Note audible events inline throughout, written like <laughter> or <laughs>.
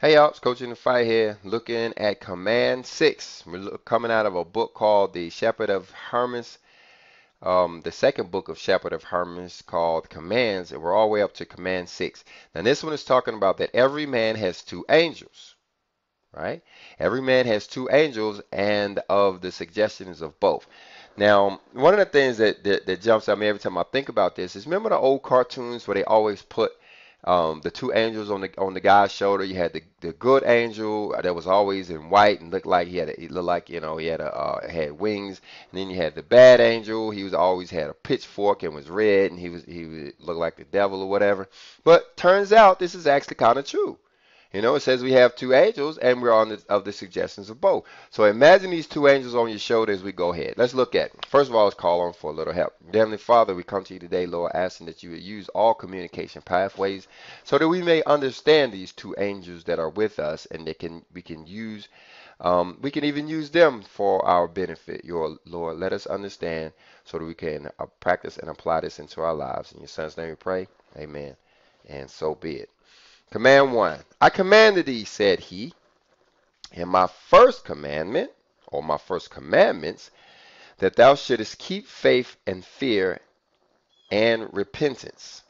Hey y'all, it's Coach in the Fight here, looking at Command 6. We're coming out of a book called The Shepherd of Hermas, um, the second book of Shepherd of Hermas called Commands, and we're all the way up to Command 6. Now this one is talking about that every man has two angels, right? Every man has two angels and of the suggestions of both. Now, one of the things that, that, that jumps at me every time I think about this is remember the old cartoons where they always put um, the two angels on the on the guy's shoulder. You had the, the good angel that was always in white and looked like he had a, he looked like you know he had a uh, had wings. And then you had the bad angel. He was always had a pitchfork and was red and he was he looked like the devil or whatever. But turns out this is actually kind of true. You know, it says we have two angels and we're on the, of the suggestions of both. So imagine these two angels on your shoulder as we go ahead. Let's look at. First of all, let's call on for a little help. Heavenly Father, we come to you today, Lord, asking that you would use all communication pathways so that we may understand these two angels that are with us and they can we can use um, we can even use them for our benefit. Your Lord, let us understand so that we can uh, practice and apply this into our lives. In your son's name we pray. Amen. And so be it. Command 1. I commanded thee, said he, in my first commandment, or my first commandments, that thou shouldest keep faith and fear and repentance.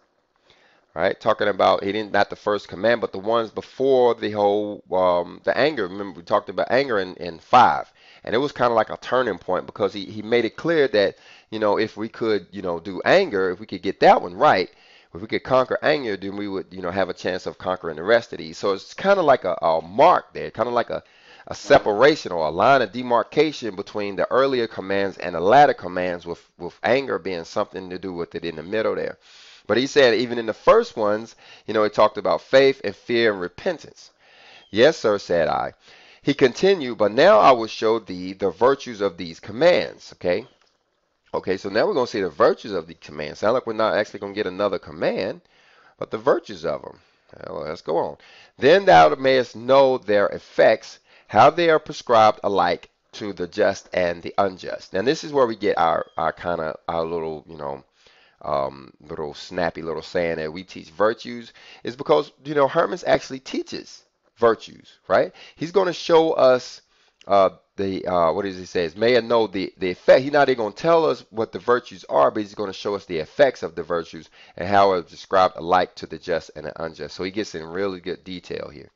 Right? Talking about he didn't not the first command, but the ones before the whole um, the anger. Remember we talked about anger in, in five. And it was kind of like a turning point because he, he made it clear that, you know, if we could, you know, do anger, if we could get that one right, if we could conquer anger, then we would, you know, have a chance of conquering the rest of these. So it's kind of like a, a mark there, kind of like a, a separation or a line of demarcation between the earlier commands and the latter commands, with, with anger being something to do with it in the middle there. But he said, even in the first ones, you know, he talked about faith and fear and repentance. Yes, sir, said I. He continued, but now I will show thee the virtues of these commands. Okay. Okay, so now we're going to see the virtues of the command. Sound like we're not actually going to get another command, but the virtues of them. Well, let's go on. Then thou mayest know their effects, how they are prescribed alike to the just and the unjust. Now this is where we get our, our kind of our little, you know, um, little snappy little saying that we teach virtues is because you know Hermas actually teaches virtues, right? He's going to show us uh, the uh, what does he say? May I know the the effect. He's not even going to tell us what the virtues are, but he's going to show us the effects of the virtues and how it's described alike to the just and the unjust. So he gets in really good detail here.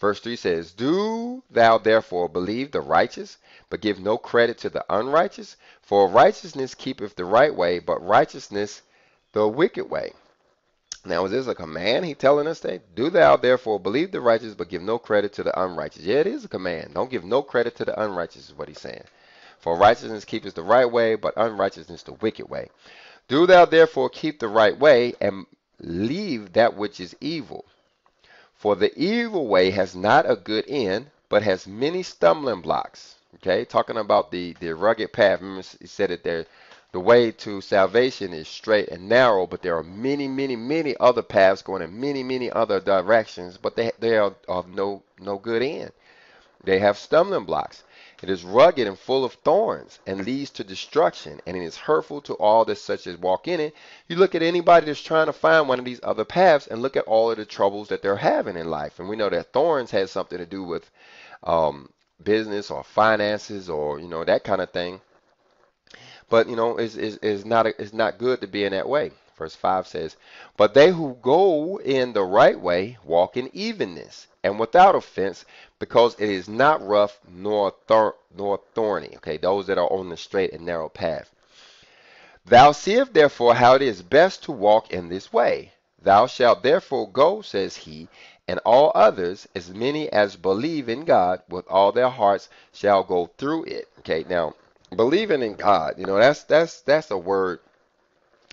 Verse 3 says, Do thou therefore believe the righteous, but give no credit to the unrighteous? For righteousness keepeth the right way, but righteousness the wicked way. Now, is this a command he telling us that? Do thou therefore believe the righteous, but give no credit to the unrighteous. Yeah, it is a command. Don't give no credit to the unrighteous, is what he's saying. For righteousness keepeth the right way, but unrighteousness the wicked way. Do thou therefore keep the right way, and leave that which is evil. For the evil way has not a good end, but has many stumbling blocks. Okay, talking about the, the rugged path. Remember, he said it there the way to salvation is straight and narrow, but there are many, many, many other paths going in many, many other directions, but they, they are of no, no good end. They have stumbling blocks. It is rugged and full of thorns and leads to destruction, and it is hurtful to all that such as walk in it. You look at anybody that's trying to find one of these other paths and look at all of the troubles that they're having in life. And we know that thorns has something to do with um, business or finances or, you know, that kind of thing. But you know, it's, it's, it's not a, it's not good to be in that way. Verse 5 says, But they who go in the right way walk in evenness and without offense, because it is not rough nor, thor- nor thorny. Okay, those that are on the straight and narrow path. Thou seest therefore how it is best to walk in this way. Thou shalt therefore go, says he, and all others, as many as believe in God with all their hearts, shall go through it. Okay, now believing in God, you know, that's that's that's a word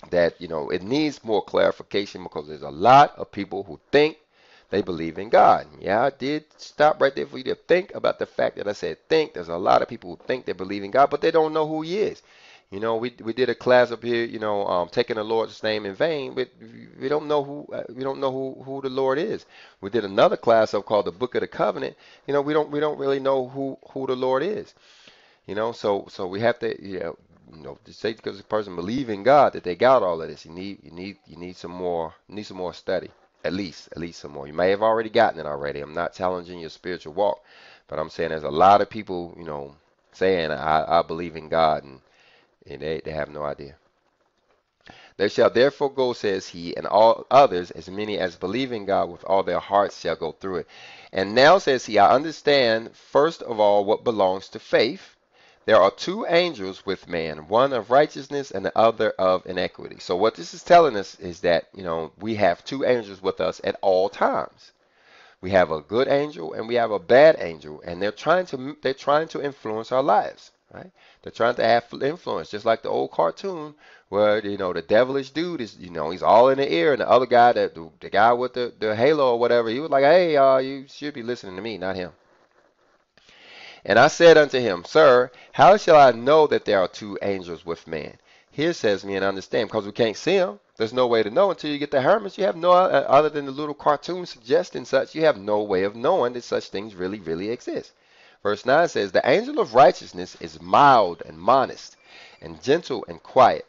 that you know it needs more clarification because there's a lot of people who think they believe in God. Yeah, I did stop right there for you to think about the fact that I said think. There's a lot of people who think they believe in God, but they don't know who He is. You know, we we did a class up here, you know, um, taking the Lord's name in vain, but we don't know who uh, we don't know who who the Lord is. We did another class up called the Book of the Covenant. You know, we don't we don't really know who who the Lord is. You know, so so we have to, you know, you know, to say because the person believe in God that they got all of this. You need you need you need some more need some more study. At least, at least some more. You may have already gotten it already. I'm not challenging your spiritual walk, but I'm saying there's a lot of people, you know, saying I, I believe in God and, and they, they have no idea. They shall therefore go, says he, and all others, as many as believe in God with all their hearts, shall go through it. And now, says he, I understand first of all what belongs to faith. There are two angels with man, one of righteousness and the other of iniquity. So, what this is telling us is that, you know, we have two angels with us at all times. We have a good angel and we have a bad angel, and they're trying to they're trying to influence our lives, right? They're trying to have influence, just like the old cartoon where you know the devilish dude is, you know, he's all in the ear, and the other guy, that the, the guy with the the halo or whatever, he was like, hey, uh, you should be listening to me, not him. And I said unto him, Sir, how shall I know that there are two angels with man? Here says me and understand, because we can't see them. There's no way to know until you get the hermits. You have no uh, other than the little cartoons suggesting such. You have no way of knowing that such things really, really exist. Verse 9 says, The angel of righteousness is mild and modest, and gentle and quiet.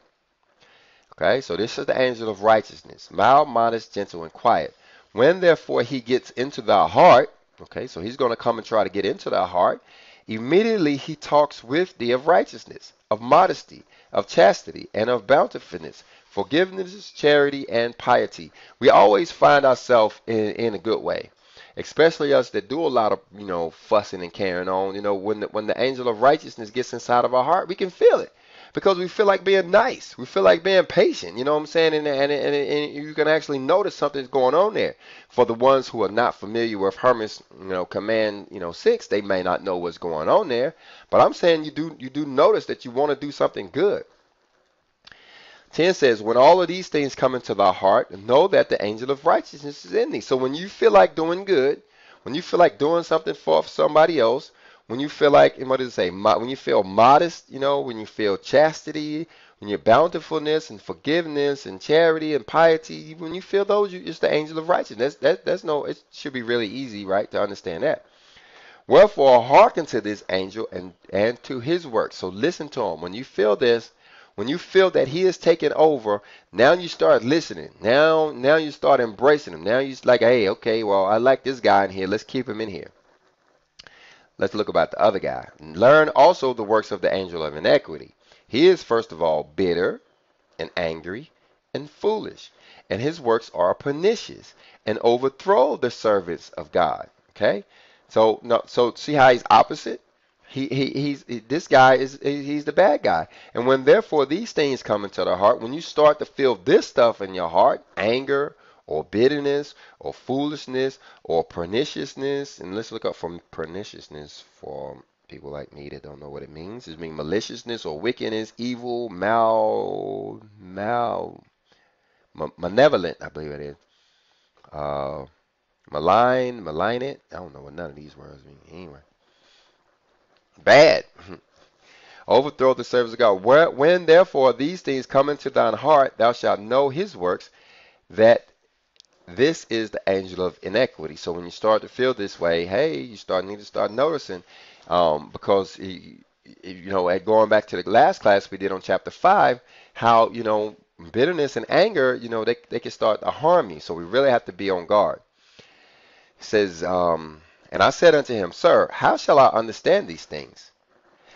Okay, so this is the angel of righteousness, mild, modest, gentle, and quiet. When therefore he gets into thy heart, okay, so he's going to come and try to get into thy heart, immediately he talks with thee of righteousness, of modesty, of chastity, and of bountifulness, forgiveness, charity, and piety. We always find ourselves in, in a good way especially us that do a lot of you know fussing and carrying on. You know, when the, when the angel of righteousness gets inside of our heart, we can feel it because we feel like being nice. We feel like being patient. You know what I'm saying? And, and, and, and you can actually notice something's going on there. For the ones who are not familiar with Hermas, you know, Command, you know, six, they may not know what's going on there. But I'm saying you do you do notice that you want to do something good. 10 says, When all of these things come into thy heart, know that the angel of righteousness is in thee. So when you feel like doing good, when you feel like doing something for somebody else, when you feel like, what does it say? When you feel modest, you know, when you feel chastity, when your bountifulness and forgiveness and charity and piety, when you feel those, you, it's the angel of righteousness. That's, that, that's no, it should be really easy, right, to understand that. Wherefore, hearken to this angel and, and to his work. So listen to him. When you feel this, when you feel that he is taking over, now you start listening. Now, now you start embracing him. Now you're like, hey, okay, well, I like this guy in here. Let's keep him in here. Let's look about the other guy. Learn also the works of the angel of iniquity. He is first of all bitter and angry and foolish, and his works are pernicious and overthrow the servants of God. Okay, so no, so see how he's opposite. He, he he's he, this guy is he's the bad guy. And when therefore these things come into the heart, when you start to feel this stuff in your heart, anger or bitterness or foolishness or perniciousness, and let's look up from perniciousness for people like me that don't know what it means. It means maliciousness or wickedness, evil, mal, mal, malevolent, I believe it is. Uh, malign, malign it. I don't know what none of these words mean. Anyway. Bad. <laughs> Overthrow the service of God. When therefore these things come into thine heart, thou shalt know his works, that this is the angel of inequity. So when you start to feel this way, hey, you start need to start noticing, um, because you know, at going back to the last class we did on chapter five, how you know bitterness and anger, you know, they they can start to harm you. So we really have to be on guard. Says. Um, and I said unto him, Sir, how shall I understand these things?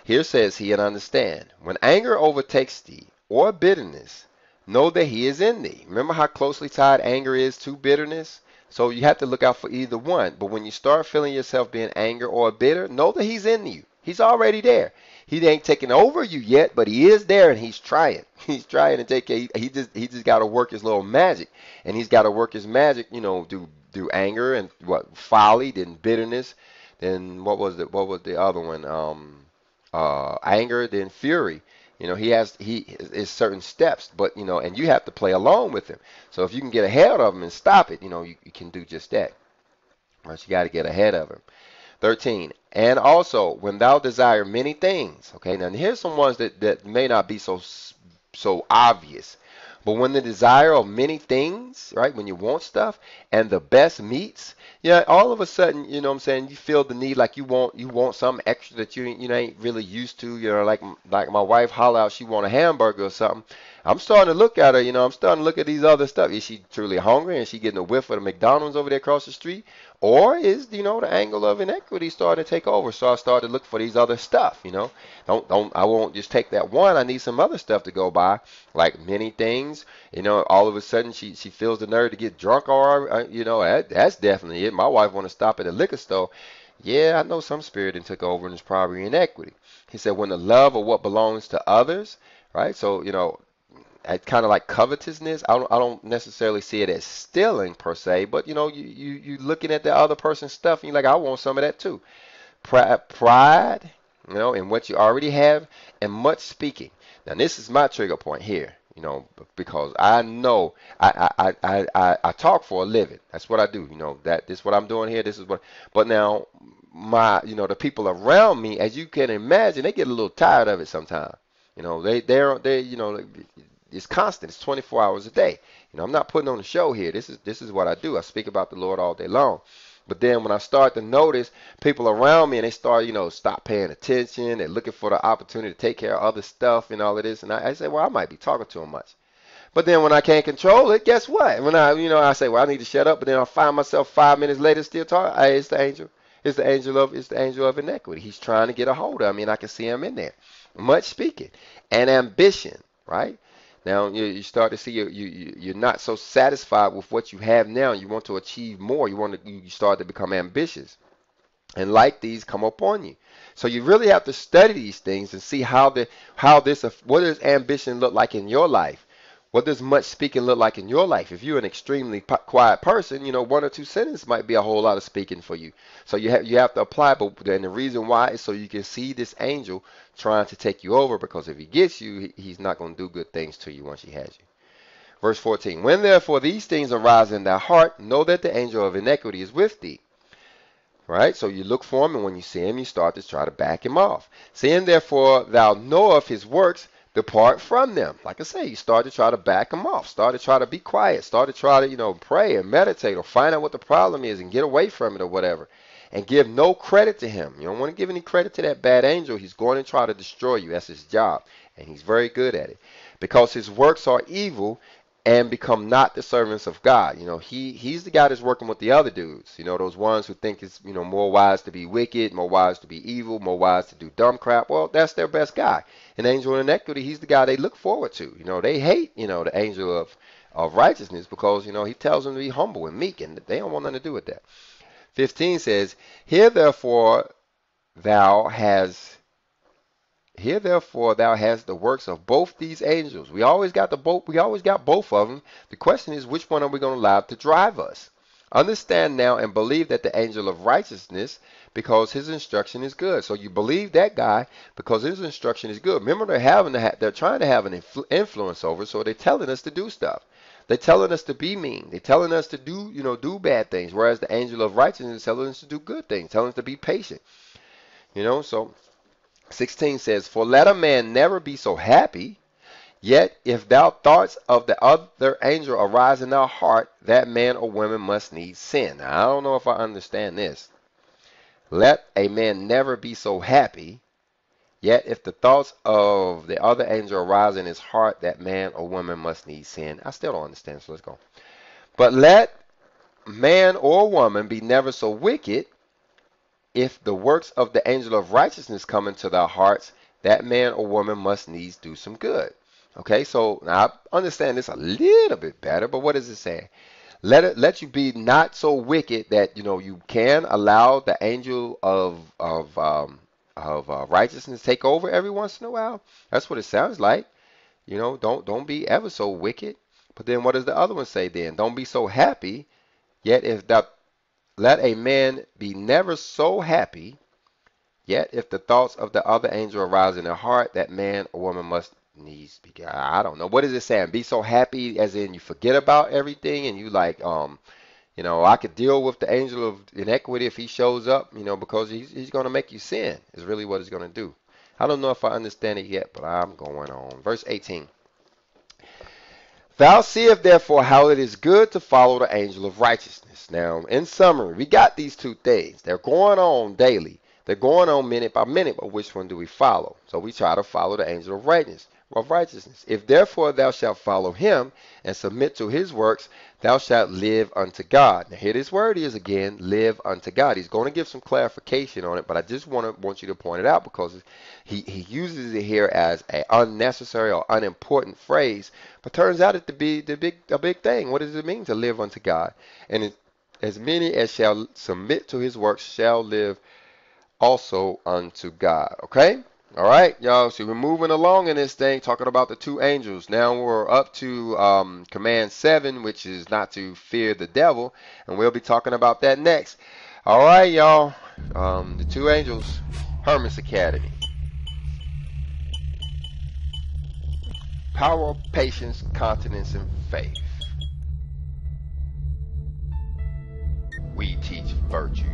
Here says he and understand. When anger overtakes thee, or bitterness, know that he is in thee. Remember how closely tied anger is to bitterness? So you have to look out for either one. But when you start feeling yourself being anger or bitter, know that he's in you. He's already there. He ain't taken over you yet, but he is there and he's trying. <laughs> He's trying to take he, he just he just got to work his little magic, and he's got to work his magic, you know, do through anger and what folly, then bitterness, then what was the what was the other one? Um, uh, anger, then fury. You know, he has he is certain steps, but you know, and you have to play along with him. So if you can get ahead of him and stop it, you know, you, you can do just that. But You got to get ahead of him. 13. And also, when thou desire many things, okay, now here's some ones that, that may not be so so obvious. But when the desire of many things, right, when you want stuff and the best meets, yeah, all of a sudden, you know what I'm saying, you feel the need like you want you want something extra that you you know ain't really used to, you know, like like my wife holler out she want a hamburger or something. I'm starting to look at her, you know, I'm starting to look at these other stuff. Is she truly hungry and she getting a whiff of the McDonald's over there across the street? Or is, you know, the angle of inequity starting to take over? So I started to look for these other stuff, you know. Don't don't I won't just take that one. I need some other stuff to go by, like many things. You know, all of a sudden she she feels the nerve to get drunk or uh, you know, that, that's definitely it. My wife want to stop at a liquor store. Yeah, I know some spirit and took over and it's probably inequity. He said when the love of what belongs to others, right? So, you know, kind of like covetousness. I don't, I don't necessarily see it as stealing per se, but you know, you, you, you looking at the other person's stuff and you're like, I want some of that too. Pride, pride, you know, in what you already have, and much speaking. Now, this is my trigger point here, you know, because I know I, I, I, I, I talk for a living. That's what I do. You know, that this is what I'm doing here. This is what, but now my, you know, the people around me, as you can imagine, they get a little tired of it sometimes. You know, they, they're, they, you know, it's constant. It's 24 hours a day. You know, I'm not putting on a show here. This is this is what I do. I speak about the Lord all day long. But then when I start to notice people around me and they start, you know, stop paying attention, they're looking for the opportunity to take care of other stuff and all of this, and I, I say, well, I might be talking too much. But then when I can't control it, guess what? When I, you know, I say, well, I need to shut up, but then I find myself five minutes later still talking. Hey, it's the angel. It's the angel of it's the angel of inequity. He's trying to get a hold of me, and I can see him in there. Much speaking and ambition, right? Now you, you start to see you, you you're not so satisfied with what you have now. You want to achieve more. You want to you start to become ambitious, and like these come upon you. So you really have to study these things and see how the how this what does ambition look like in your life. What does much speaking look like in your life? If you're an extremely quiet person, you know, one or two sentences might be a whole lot of speaking for you. So you have you have to apply, but then the reason why is so you can see this angel trying to take you over, because if he gets you, he's not going to do good things to you once he has you. Verse 14: When therefore these things arise in thy heart, know that the angel of iniquity is with thee. Right? So you look for him, and when you see him, you start to try to back him off. Seeing therefore thou know of his works, depart from them. Like I say, you start to try to back them off. Start to try to be quiet. Start to try to, you know, pray and meditate or find out what the problem is and get away from it or whatever. And give no credit to him. You don't want to give any credit to that bad angel. He's going to try to destroy you. That's his job. And he's very good at it. Because his works are evil and become not the servants of God. You know, he he's the guy that's working with the other dudes. You know, those ones who think it's you know more wise to be wicked, more wise to be evil, more wise to do dumb crap. Well, that's their best guy. An angel in inequity, he's the guy they look forward to. You know, they hate you know the angel of of righteousness because you know he tells them to be humble and meek, and they don't want nothing to do with that. 15 says, Here therefore thou has here therefore thou hast the works of both these angels. We always got the both we always got both of them. The question is which one are we going to allow to drive us? Understand now and believe that the angel of righteousness because his instruction is good. So you believe that guy because his instruction is good. Remember they're having to ha- they're trying to have an influ- influence over, so they're telling us to do stuff. They're telling us to be mean. They're telling us to do, you know, do bad things. Whereas the angel of righteousness is telling us to do good things, telling us to be patient. You know, so 16 says, For let a man never be so happy, yet if thou thoughts of the other angel arise in thy heart, that man or woman must needs sin. Now, I don't know if I understand this. Let a man never be so happy, yet if the thoughts of the other angel arise in his heart, that man or woman must needs sin. I still don't understand, so let's go. But let man or woman be never so wicked, if the works of the angel of righteousness come into their hearts, that man or woman must needs do some good. Okay, so I understand this a little bit better, but what does it say? Let it let you be not so wicked that you know you can allow the angel of of um, of uh, righteousness take over every once in a while. That's what it sounds like. You know, don't don't be ever so wicked. But then what does the other one say then? Don't be so happy. Yet if that let a man be never so happy, yet if the thoughts of the other angel arise in their heart, that man or woman must needs be. I don't know. What is it saying? Be so happy as in you forget about everything and you like, um, you know, I could deal with the angel of inequity if he shows up, you know, because he's, he's going to make you sin, is really what he's going to do. I don't know if I understand it yet, but I'm going on. Verse 18. Thou seest therefore how it is good to follow the angel of righteousness. Now, in summary, we got these two things. They're going on daily. They're going on minute by minute, but which one do we follow? So we try to follow the angel of righteousness. Of righteousness. If therefore thou shalt follow him and submit to his works, thou shalt live unto God. Now here this word is again, live unto God. He's going to give some clarification on it, but I just want to want you to point it out because he, he uses it here as an unnecessary or unimportant phrase, but turns out it to be the big a big thing. What does it mean to live unto God? And it, as many as shall submit to his works shall live also unto God. Okay? All right, y'all. So we're moving along in this thing, talking about the two angels. Now we're up to um, command seven, which is not to fear the devil, and we'll be talking about that next. All right, y'all. Um, the two angels, Hermas Academy. Power, patience, continence, and faith. We teach virtue.